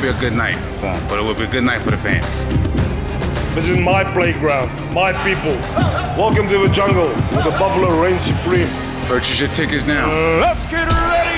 be a good night for them, but it will be a good night for the fans. This is my playground, my people. Welcome to the jungle with the Buffalo Reign Supreme. Purchase your tickets now. Let's get ready